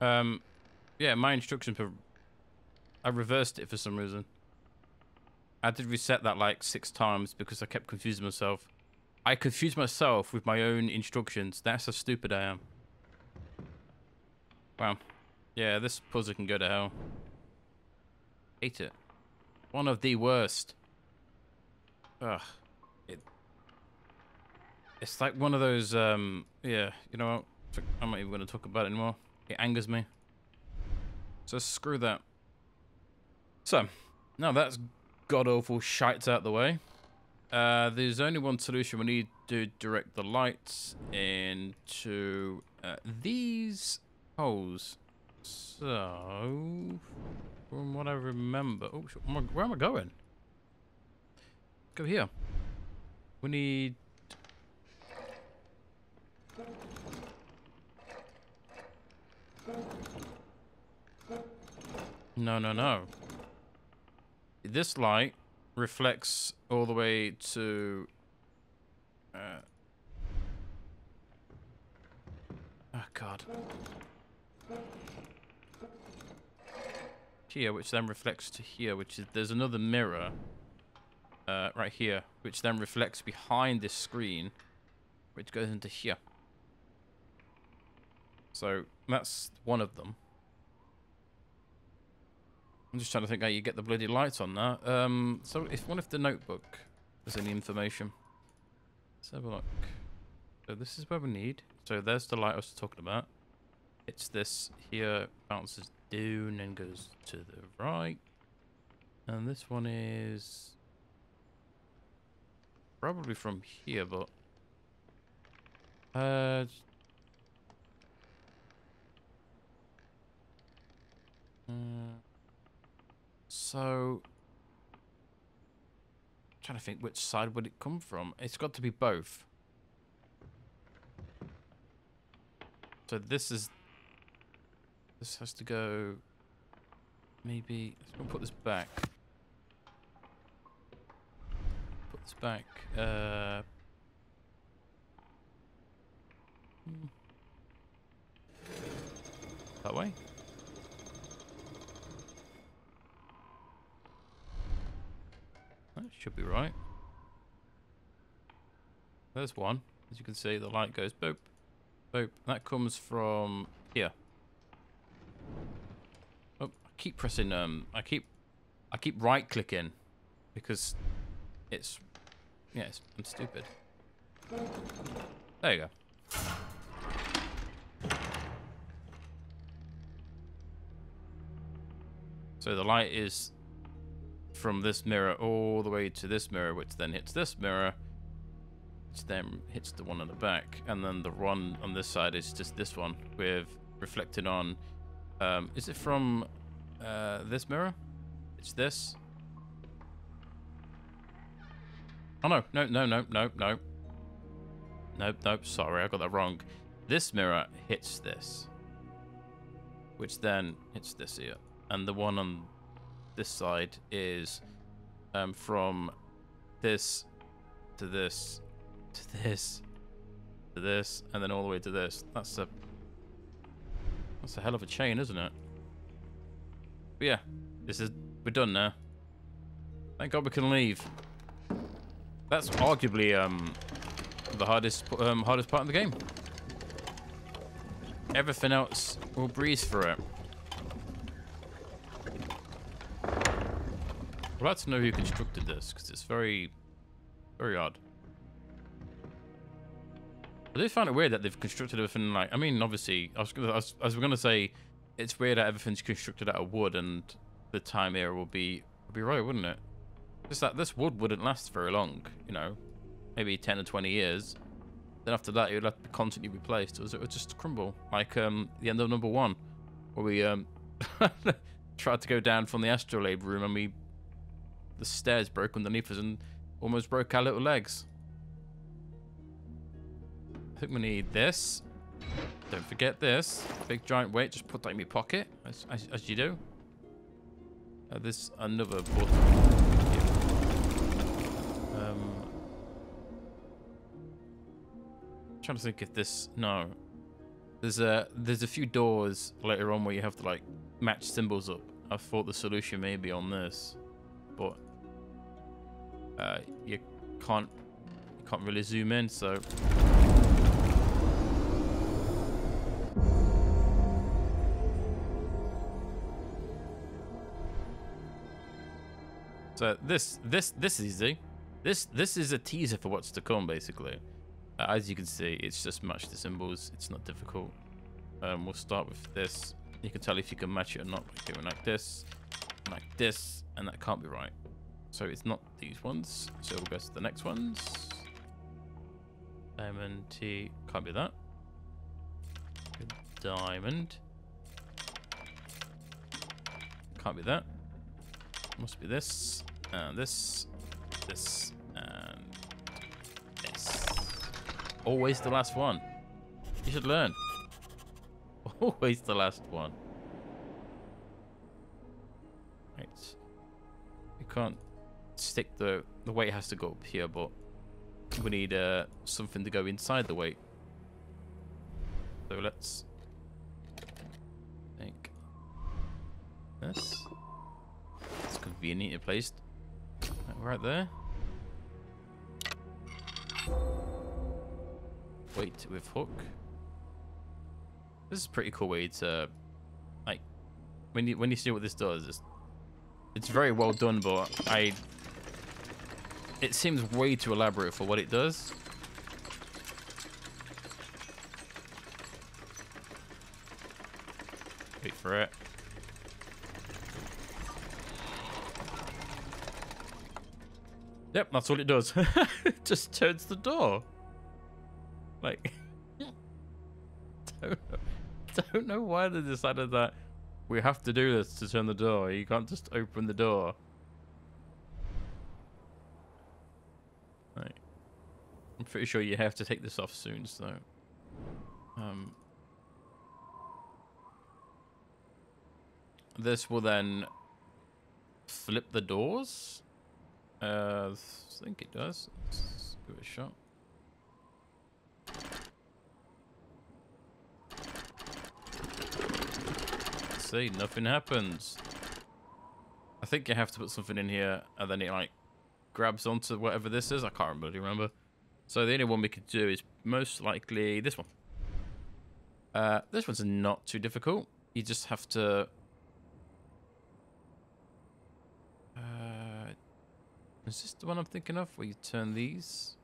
Um, yeah, my instruction for... I reversed it for some reason. I did reset that like six times because I kept confusing myself. I confused myself with my own instructions. That's how stupid I am. Wow. Yeah, this puzzle can go to hell. Hate it. One of the worst. Ugh. It, it's like one of those, um, yeah, you know what? I'm not even going to talk about it anymore. It angers me. So screw that. So, now that's god-awful shite out the way. Uh, there's only one solution. We need to direct the lights into uh, these holes. So, from what I remember... Oh, where am I going? Go here. We need... No, no, no. This light reflects all the way to... Uh, oh, God. Here, which then reflects to here, which is... There's another mirror uh, right here, which then reflects behind this screen, which goes into here. So that's one of them. I'm just trying to think how you get the bloody lights on that. Um, so if one if the notebook has any information. Let's have a look. So this is where we need. So there's the light I was talking about. It's this here, bounces down and goes to the right. And this one is probably from here, but uh so, I'm trying to think which side would it come from. It's got to be both. So this is, this has to go, maybe, let's put this back. Put this back, uh, hmm. that way? Should be right. There's one. As you can see, the light goes boop, boop. That comes from here. Oh, I keep pressing, um, I keep, I keep right clicking because it's, yeah, it's, I'm stupid. There you go. So the light is from this mirror all the way to this mirror, which then hits this mirror, which then hits the one on the back, and then the one on this side is just this one with reflected on. Um, is it from uh, this mirror? It's this. Oh no, no, no, no, no, no. Nope, nope, sorry, I got that wrong. This mirror hits this. Which then hits this here. And the one on this side is um, from this to this to this to this and then all the way to this. That's a that's a hell of a chain, isn't it? But yeah, this is we're done now. Thank God we can leave. That's arguably um the hardest um, hardest part of the game. Everything else will breeze through it. I'd like to know who constructed this, because it's very, very odd. I do find it weird that they've constructed everything like, I mean, obviously, I was, gonna, going to say, it's weird that everything's constructed out of wood and the time era will be, will be right, wouldn't it? Just that this wood wouldn't last very long, you know, maybe 10 or 20 years. Then after that, it would have to be constantly replaced, or it would just crumble, like um, the end of number one, where we um, tried to go down from the astrolabe room and we the stairs broke underneath us and almost broke our little legs. I think we need this. Don't forget this. Big giant weight, just put that in my pocket, as, as, as you do. Uh, there's another bottle. Um, trying to think if this... No. There's a there's a few doors later on where you have to like match symbols up. I thought the solution may be on this, but uh, you can't you can't really zoom in, so So this this this is easy. This this is a teaser for what's to come, basically. Uh, as you can see, it's just match the symbols. It's not difficult. Um, we'll start with this. You can tell if you can match it or not by doing like this, like this, and that can't be right. So it's not these ones. So we'll go to the next ones. Diamond T can't be that. Diamond. Can't be that. Must be this. And this, this, and this. Always the last one. You should learn. Always the last one. Right. You can't stick the... The weight has to go up here, but we need uh, something to go inside the weight. So let's think this. It's conveniently placed right there. Weight with hook. This is pretty cool way to, like, when you when you see what this does, it's, it's very well done, but I, it seems way too elaborate for what it does. Wait for it. Yep, that's all it does. it just turns the door. Like, don't don't know why they decided that we have to do this to turn the door. You can't just open the door. Right. I'm pretty sure you have to take this off soon, so. Um. This will then flip the doors. Uh, I think it does. Let's give it a shot. see, nothing happens. I think you have to put something in here and then it like grabs onto whatever this is. I can't you remember? So the only one we could do is most likely this one. Uh, this one's not too difficult. You just have to Is this the one I'm thinking of? Where you turn these?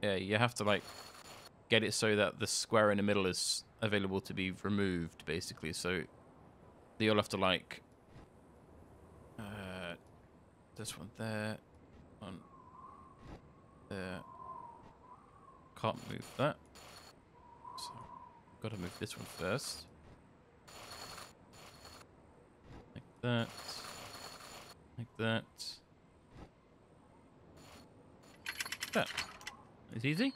Yeah, you have to like get it so that the square in the middle is available to be removed, basically. So you'll have to like uh, this one there, one there. Can't move that. So got to move this one first. Like that. Like that. That. It's easy.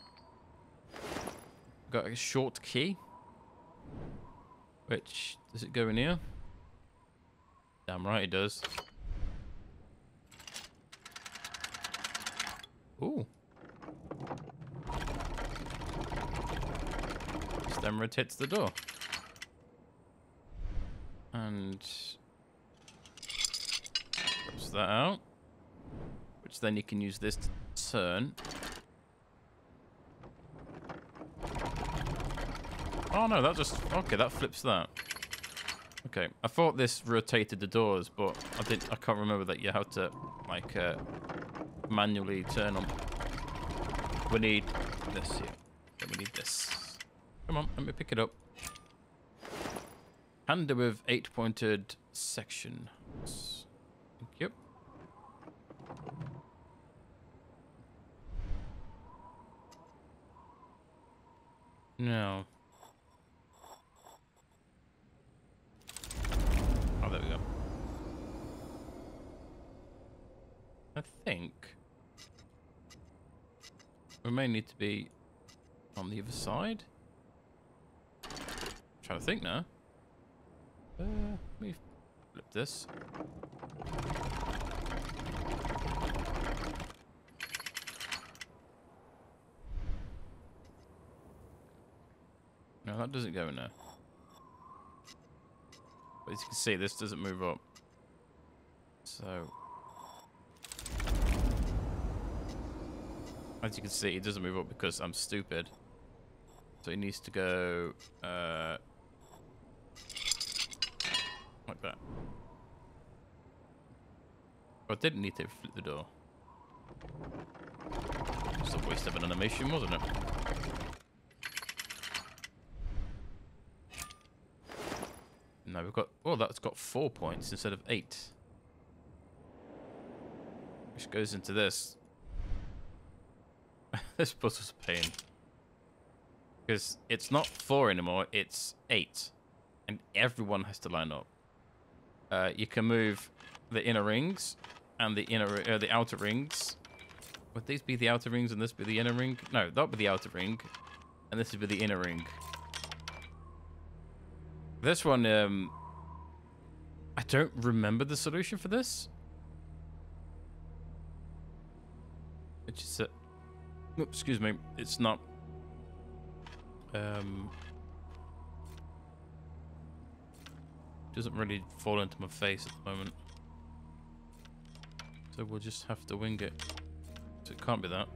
Got a short key. Which, does it go in here? Damn right it does. Ooh. Then rotates the door. And that out. Which then you can use this to turn. Oh no, that just... Okay, that flips that. Okay, I thought this rotated the doors, but I didn't. I can't remember that you have to, like, uh, manually turn them. We need this here. We need this. Come on, let me pick it up. Handle with eight-pointed section. You. No. Oh, there we go. I think we may need to be on the other side. Trying to think now. Uh, let me flip this. No, that doesn't go in there. But as you can see, this doesn't move up. So... As you can see, it doesn't move up because I'm stupid. So it needs to go... Uh, like that. I didn't need to flip the door. It's a waste of an animation, wasn't it? No, we've got... Oh, that's got four points instead of eight. Which goes into this. this puzzle's a pain. Because it's not four anymore, it's eight. And everyone has to line up. Uh, you can move the inner rings and the inner, uh, the outer rings. Would these be the outer rings and this be the inner ring? No, that would be the outer ring, and this would be the inner ring. This one, um, I don't remember the solution for this. Which is, uh, excuse me, it's not. Um, doesn't really fall into my face at the moment. So we'll just have to wing it. So it can't be that.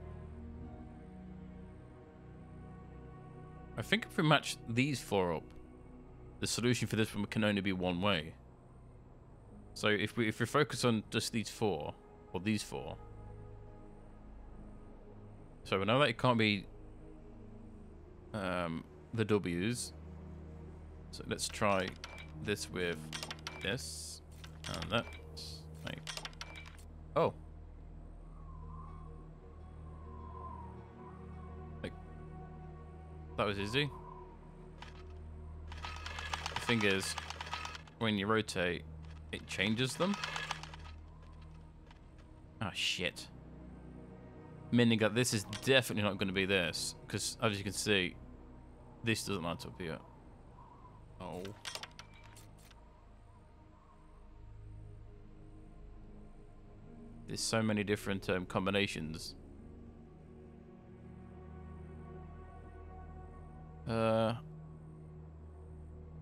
I think if we match these four up, the solution for this one can only be one way. So if we if we focus on just these four, or these four. So we know that it can't be um, the W's. So let's try this with this and that. Oh. Like, that was easy. The thing is, when you rotate, it changes them. Oh, shit. Meaning that this is definitely not going to be this, because as you can see, this doesn't line up here. Oh. There's so many different um, combinations. Uh,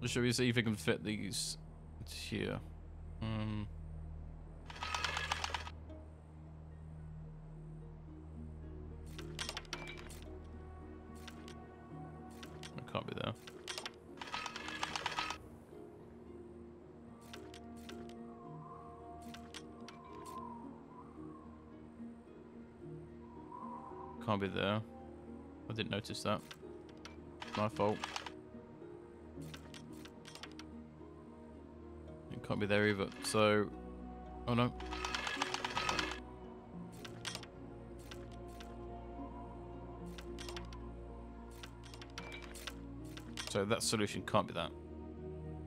shall we see if we can fit these here? Um. There. I didn't notice that. My fault. It can't be there either. So, oh no. So that solution can't be that.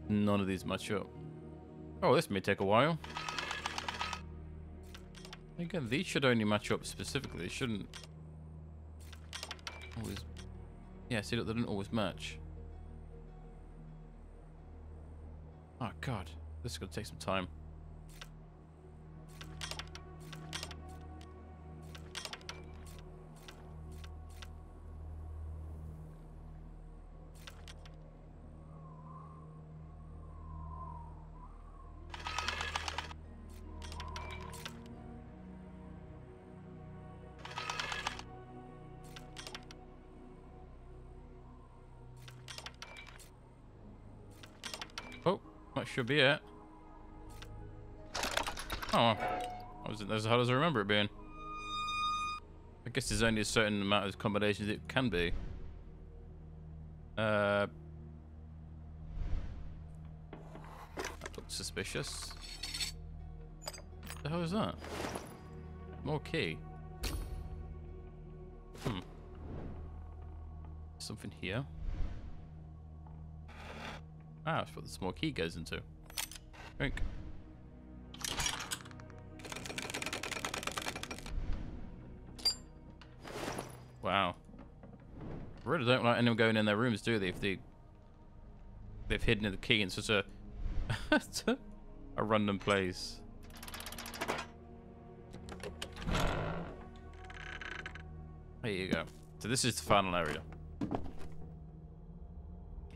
None of these match up. Oh, this may take a while. Again, these should only match up specifically. Shouldn't always... Yeah, see, look, they don't always match. Oh, God. This is going to take some time. Should be it. Oh, that's how does I remember it being. I guess there's only a certain amount of combinations it can be. Uh, that looks suspicious. The hell is that? More key. Hmm. Something here. Ah, that's what the small key goes into. Drink. Wow. really don't like anyone going in their rooms, do they? If they they've hidden the key in such a a random place. There you go. So this is the final area.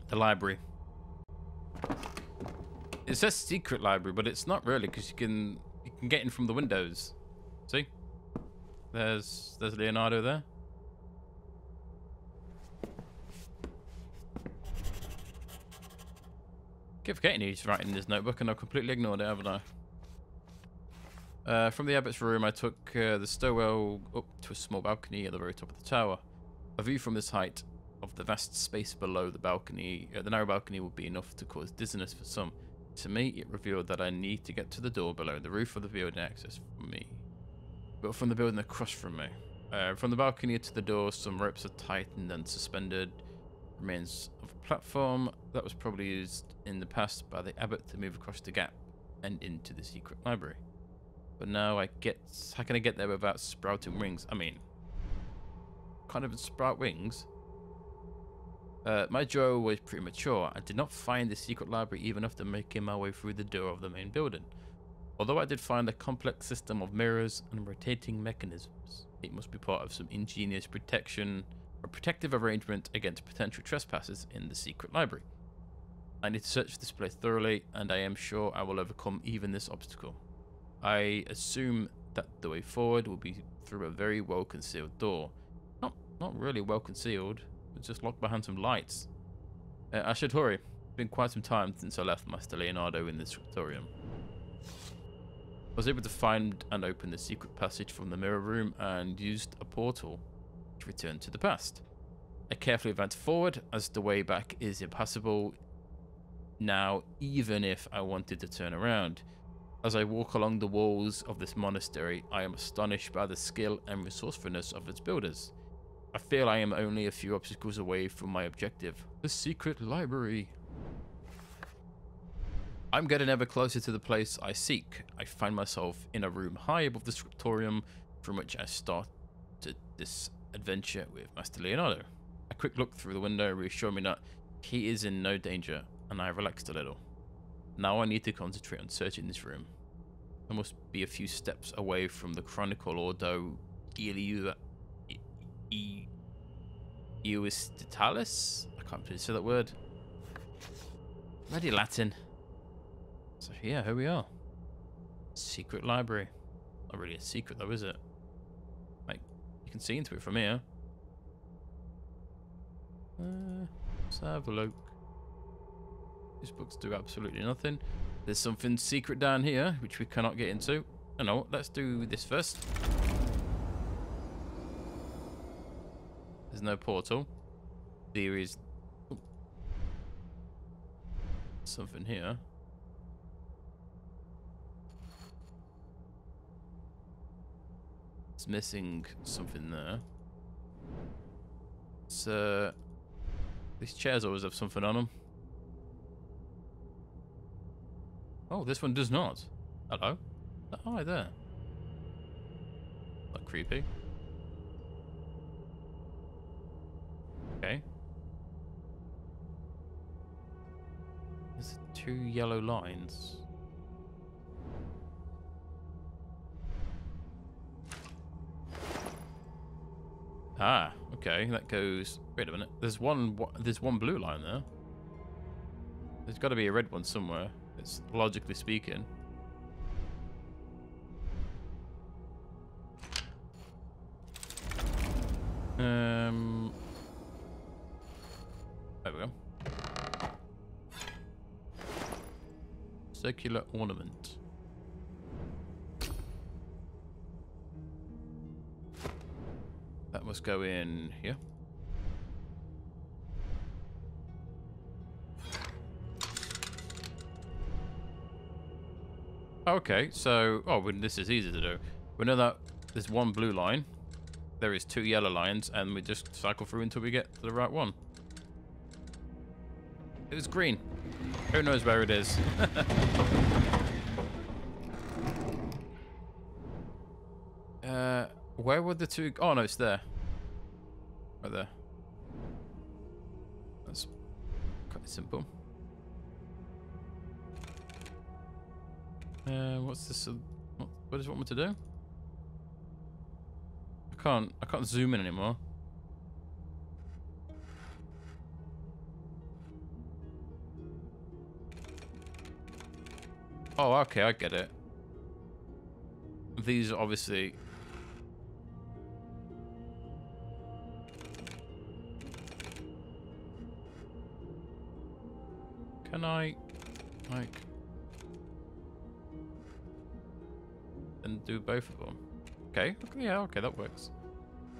The library. It says secret library, but it's not really because you can you can get in from the windows. See? There's there's Leonardo there. Keep forgetting he's writing in his notebook, and I've completely ignored it, haven't I? Uh, from the abbot's room, I took uh, the stairwell up to a small balcony at the very top of the tower. A view from this height of the vast space below the balcony, uh, the narrow balcony would be enough to cause dizziness for some. To me, it revealed that I need to get to the door below the roof of the building access for me. But from the building across from me. Uh, from the balcony to the door, some ropes are tightened and suspended. Remains of a platform that was probably used in the past by the abbot to move across the gap and into the secret library. But now I get, how can I get there without sprouting wings? I mean, kind of sprout wings. Uh, my joy was premature. I did not find the secret library even after making my way through the door of the main building. Although I did find a complex system of mirrors and rotating mechanisms, it must be part of some ingenious protection or protective arrangement against potential trespassers in the secret library. I need to search this place thoroughly, and I am sure I will overcome even this obstacle. I assume that the way forward will be through a very well concealed door. Not not really well concealed, just locked behind some lights. Uh, I should hurry. It's been quite some time since I left Master Leonardo in the scriptorium. I was able to find and open the secret passage from the mirror room and used a portal to return to the past. I carefully advanced forward as the way back is impassable now even if I wanted to turn around. As I walk along the walls of this monastery, I am astonished by the skill and resourcefulness of its builders. I feel I am only a few obstacles away from my objective, the secret library. I'm getting ever closer to the place I seek. I find myself in a room high above the scriptorium from which I started this adventure with Master Leonardo. A quick look through the window reassured me that he is in no danger, and I relaxed a little. Now I need to concentrate on searching this room. I must be a few steps away from the Chronicle Ordo Euistitalis? I can't really say that word. Bloody Latin. So yeah, here we are. Secret library. Not really a secret though, is it? Like, you can see into it from here. Uh, let's have a look. These books do absolutely nothing. There's something secret down here, which we cannot get into. I know, let's do this first. There's no portal. There is something here. It's missing something there. So, these chairs always have something on them. Oh, this one does not. Hello? Oh, hi there. Not creepy. Okay. There's two yellow lines. Ah, okay, that goes... Wait a minute. There's one. There's one blue line there. There's got to be a red one somewhere. It's logically speaking. Circular ornament. That must go in here. Okay, so... Oh, well, this is easy to do. We know that there's one blue line. There is two yellow lines, and we just cycle through until we get to the right one. It was green. Who knows where it is? uh, where were the two... Oh, no, it's there. Right there. That's quite simple. Uh, what's this? Uh, what, what does it want me to do? I can't. I can't zoom in anymore. Oh, okay, I get it. These are obviously... Can I, like... And do both of them? Okay, okay, yeah, okay, that works.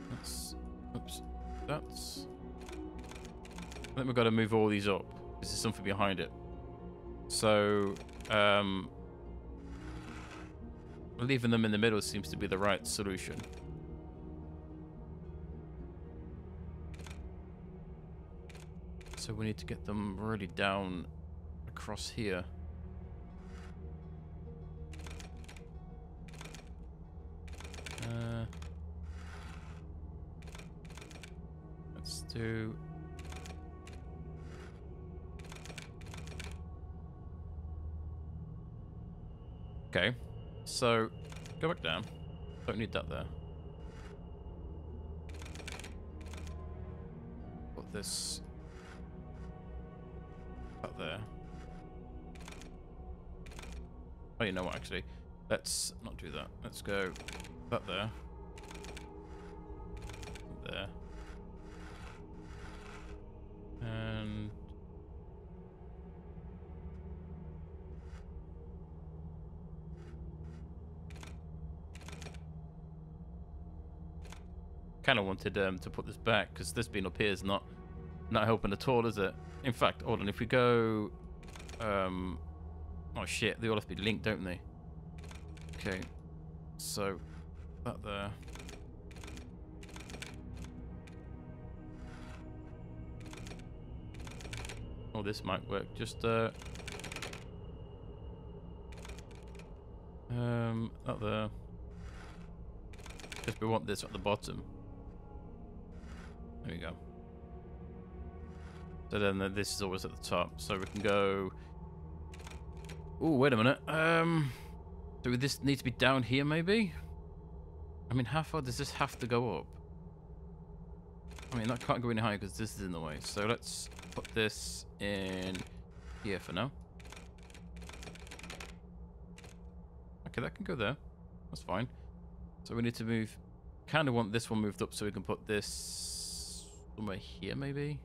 That's... Oops. That's... I think we've got to move all these up. This is something behind it. So, um, leaving them in the middle seems to be the right solution. So we need to get them really down across here. Uh, let's do Okay. So, go back down. Don't need that there. Put this up there. Oh, you know what, actually. Let's not do that. Let's go that there. There. And kind of wanted um, to put this back because this being up here is not not helping at all, is it? In fact, hold on. If we go, um, oh shit, they all have to be linked, don't they? Okay, so that there. Oh, this might work. Just uh, um, that there. Because we want this at the bottom. There we go. So then this is always at the top. So we can go... Oh, wait a minute. Um, Do this need to be down here, maybe? I mean, how far does this have to go up? I mean, that can't go any higher because this is in the way. So let's put this in here for now. Okay, that can go there. That's fine. So we need to move... Kind of want this one moved up so we can put this somewhere here, maybe?